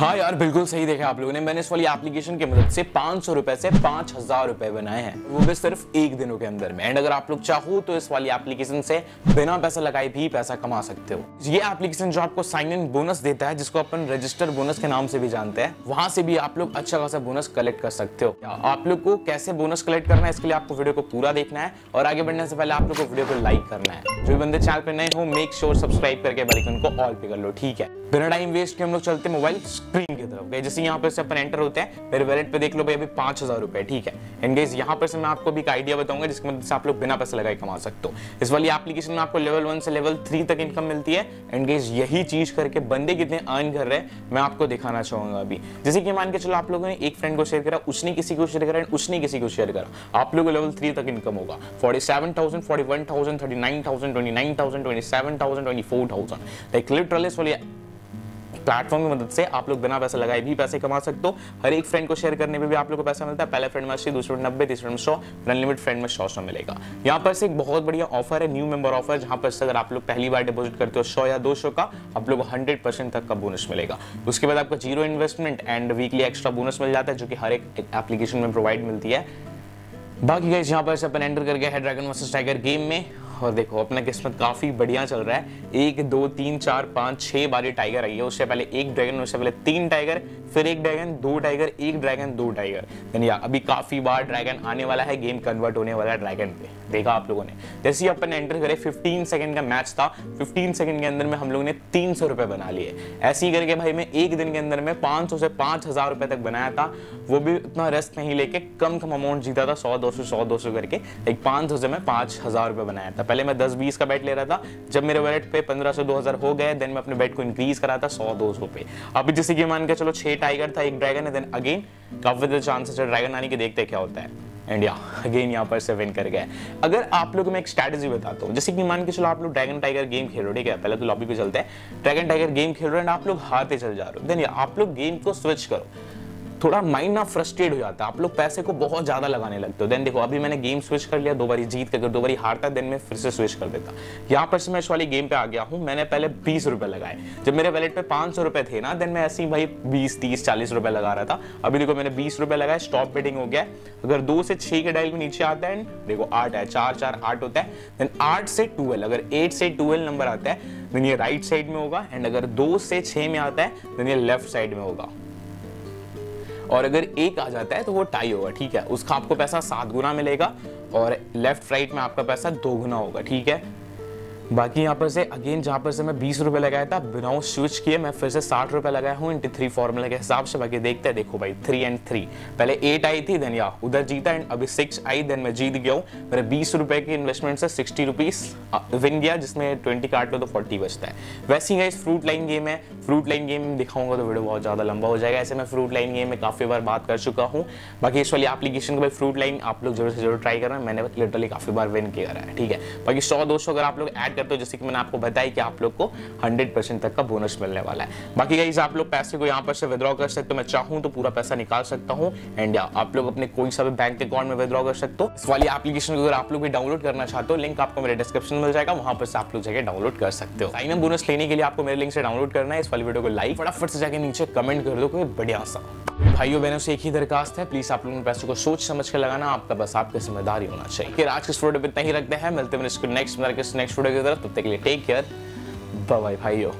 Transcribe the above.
हाँ यार, बिल्कुल सही देखा आप लोगों ने। मैंने इस वाली एप्लीकेशन की मदद से पाँच सौ रुपए से पाँच हज़ार रुपए बनाए हैं। वो भी सिर्फ़ एक दिनों के अंदर में। एंड अगर आप लोग चाहो तो इस वाली एप्लीकेशन से बिना पैसा लगाए भी पैसा कमा सकते हो। ये एप्लीकेशन जो आपको साइन इन बोनस देता है, जिसको अपन रजिस्टर बोनस के नाम से भी जानते हैं, वहाँ से भी आप लोग अच्छा खासा बोनस कलेक्ट कर सकते हो। आप लोग को कैसे बोनस कलेक्ट करना है, इसके लिए आपको वीडियो को पूरा देखना है। और आगे बढ़ने से पहले आप लोग को वीडियो को लाइक करना है। जो भी बंदे चैनल पर नए हो मेक श्योर सब्सक्राइब करके बेल आइकन को ऑल पे कर लो, ठीक है? बिना टाइम वेस्ट के हम लोग चलते मोबाइल स्क्रीन की तरफ़। गए जैसे यहाँ पर से अपन एंटर होते हैं, मेरे वैलेट पे देख लो भाई, अभी पाँच हज़ार रुपए, ठीक है? गाइस यहाँ पर से मैं आपको भी एक आइडिया बताऊँगा, जिसकी मदद से आप लोग बिना पैसे लगाए कमा सकते हो। इस वाली एप्लीकेशन में आपको लेवल वन से लेवल थ्री तक इनकम मिलती है। गाइस यही चीज़ करके बंदे कितने अर्न कर रहे हैं, मैं आपको दिखाना चाहूँगा अभी। जैसे कि मान के चलो आप लोगों ने एक फ्रेंड को शेयर करा, उसने किसी को शेयर करा उसने किसी को शेयर करा। आप लोगों को लेवल थ्री तक इनकम होगा। Forty seven thousand forty one thousand thirty nine thousand twenty nine thousand twenty seven thousand twenty four thousand like literally platform की मदद से आप लोग बिना पैसे लगाए भी पैसे कमा सकते हो। हर एक फ्रेंड को शेयर करने में भी आप लोग को पैसा मिलता है। पहले फ्रेंड में अस्सी दूसरे में नब्बे, तीसरे में सौ अनलिमिट फ्रेंड में सौ सौ मिलेगा। यहाँ पर से एक बहुत बढ़िया ऑफ़र है न्यू मेंबर ऑफ़र जहाँ पर से अगर आप लोग पहली बार डिपोजिट करते हो सौ या दो सौ का, आप लोग को हंड्रेड तक का बोनस मिलेगा। उसके बाद आपका zero investment and weekly extra bonus मिल जाता है, जो कि हर एक एप्लीकेशन में प्रोवाइड मिलती है। बाकी गाइस यहाँ पर से अपन एंटर कर गया है ड्रैगन वर्सेस टाइगर गेम में। और देखो, अपना किस्मत काफ़ी बढ़िया चल रहा है। एक, दो, तीन, चार, पाँच, छह बारी टाइगर आई है। उससे पहले एक ड्रैगन उससे पहले तीन टाइगर फिर एक ड्रैगन दो टाइगर एक ड्रैगन दो टाइगर यानी अभी काफ़ी बार ड्रैगन आने वाला है गेम कन्वर्ट होने वाला है ड्रैगन पे। देखा आप लोगों ने। जैसे ही अपन एंटर करे 15 सेकंड का मैच था 15 सेकंड के अंदर में हम लोगों ने तीन सौ रुपए बना लिए। ऐसे ही करके भाई मैं एक दिन के अंदर में 500 से पाँच हज़ार रुपए तक बनाया था। वो भी उतना रेस्ट नहीं लेके, कम कम अमाउंट जीता था, सौ, दो सौ सौ, दो सौ करके। एक पाँच सौ से मैं पाँच हज़ार रुपए बनाया था। पहले मैं दस बीस का बैट ले रहा था। जब मेरे वैलेट पे पंद्रह सौ, दो हज़ार हो गए देन मैं अपने बैट को इंक्रीज करा था सौ, दो सौ पे। अभी जैसे कि मान के चलो छह टाइगर था, एक ड्रैगन है देन अगेन काफ़ी चांसेस है ड्रैगन आने के देखते क्या होता है। एंड या अगेन यहाँ पर से विन कर गए अगर आप लोग मैं एक स्ट्रैटेजी बताता हूँ, जैसे कि मान के चलो आप लोग ड्रैगन टाइगर गेम खेल रहे हो, ठीक है? पहले तो लॉबी पे चलते हैं। ड्रैगन टाइगर गेम खेल रहे हो एंड आप लोग हारते चल जा रहे हो। देन आप लोग गेम को स्विच करो। थोड़ा माइंड ना फ्रस्ट्रेट हो जाता है। आप लोग पैसे को बहुत ज़्यादा लगाने लगते हो। देन देखो, अभी मैंने गेम स्विच कर लिया, दो बारी जीत कर दो बारी हारता देन मैं फिर से स्विच कर देता। यहाँ पर से मैं इस वाली गेम पे आ गया हूँ। मैंने पहले बीस रुपए लगाए। जब मेरे वैलेट पे पाँच सौ रुपए थे ना देन मैं ऐसे ही भाई बीस, तीस, चालीस रुपए लगा रहा था। अभी देखो, मैंने बीस रुपए लगाए स्टॉप बेटिंग हो गया। अगर दो से छह के डायल में नीचे आता है, देखो, आठ है, चार चार, आठ होता है। देन आठ से ट्वेल्व अगर एट से ट्वेल्व नंबर आता है देन ये राइट साइड में होगा। एंड अगर दो से छह में आता है देन ये लेफ़्ट साइड में होगा। और अगर एक आ जाता है तो वो टाई होगा, ठीक है? उसका आपको पैसा सात गुना मिलेगा और लेफ़्ट राइट में आपका पैसा दो गुना होगा, ठीक है? बाकी यहाँ पर से अगेन जहाँ पर से मैं बीस रुपए लगाया था बिना स्विच किए, मैं फिर से साठ रुपए लगाया हूँ इंटू थ्री फॉर्मूला के हिसाब से। बाकी देखते हैं, देखो भाई थ्री एंड थ्री पहले एट आई थी देन या उधर जीता एंड अभी सिक्स आई देन मैं जीत गया हूँ। मेरे बीस रुपए की इन्वेस्टमेंट से सिक्सटी रुपीज़ विन गया जिसमें ट्वेंटी काट लो तो फोर्टी बचता है। वैसे ही फ्रूट लाइन गेम है। फ्रूट लाइन गेम दिखाऊँगा तो वीडियो बहुत ज़्यादा लंबा हो जाएगा। ऐसे मैं फ्रूट लाइन गेम में काफ़ी बार बात कर चुका हूँ। बाकी इस वाली एप्लीकेशन को भाई फ्रूट लाइन आप लोग ज़रूर से ज़रूर ट्राई करना। मैंने लिटरली काफ़ी बार विन किया है, ठीक है? बाकी सौ, दो अगर आप लोग ऐड करते हो, जैसे कि मैंने आपको बताया कि आप लोग को 100 परसेंट तक का बोनस मिलने वाला है। बाकी गाइज़ आप लोग पैसे को यहाँ पर से विद्रॉ कर सकते हो। मैं चाहूँ तो पूरा पैसा निकाल सकता हूँ। एंड आप लोग अपने कोई सा भी बैंक अकाउंट में विद्रॉ कर सकते हो। इस वाली एप्लीकेशन को अगर आप लोग भी डाउनलोड करना चाहते हो लिंक आपको मेरे डिस्क्रिप्शन मिल जाएगा। वहाँ पर से आप लोग जगह डाउनलोड कर सकते हो। साइन बोनस लेने के लिए आपको मेरे लिंक से डाउनलोड करना है। इस वाली वीडियो को लाइक फटाफट से जाकर नीचे कमेंट कर दो कोई बढ़िया सा। भाइयों, बहनों से एक ही दरखास्त है। प्लीज़ आप लोगों पैसों को सोच समझ कर लगाना। आपका बस आपका ज़िम्मेदारी होना चाहिए। आज के इस वीडियो पे इतना ही रखते हैं। मिलते हैं नेक्स्ट नेक्स्ट वीडियो तरफ़ तब तक के लिए टेक केयर बाय भाइयों.